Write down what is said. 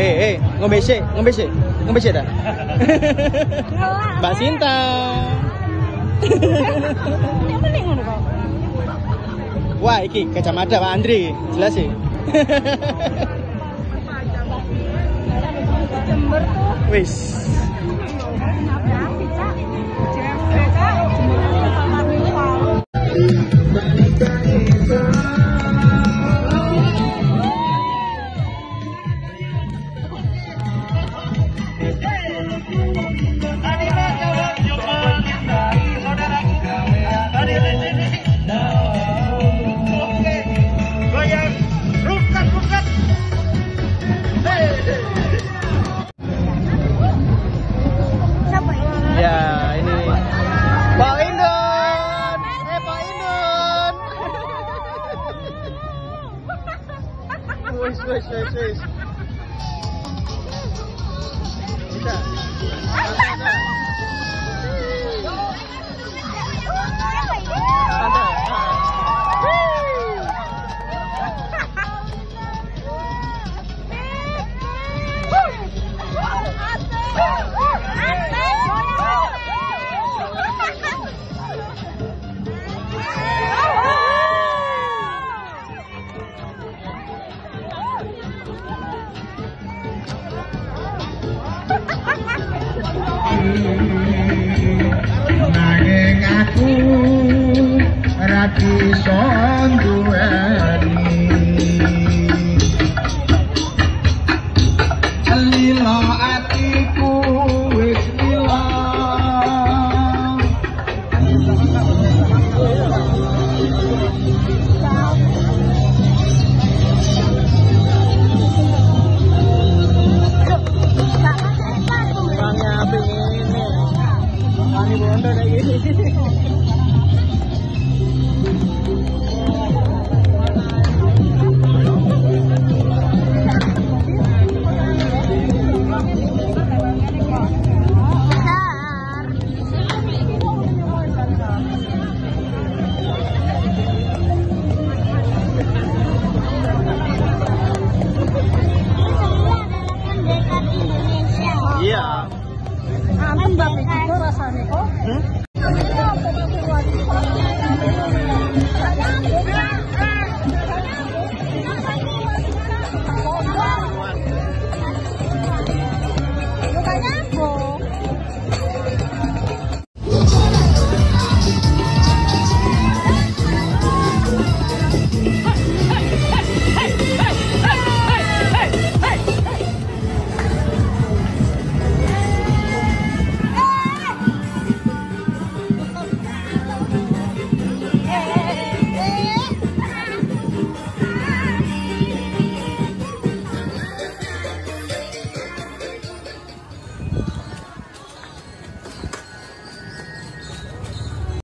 Eh, eh, ngombe ngombe. Ngombe dah. Mbak Sinta. Wah, iki kacamata Pak Andri, jelas sih. Wis. Wis, wis, wis, wis. Bisa. Santai, Kak. Santai. Nanging aku ra bisa पानी बहुत लगा ये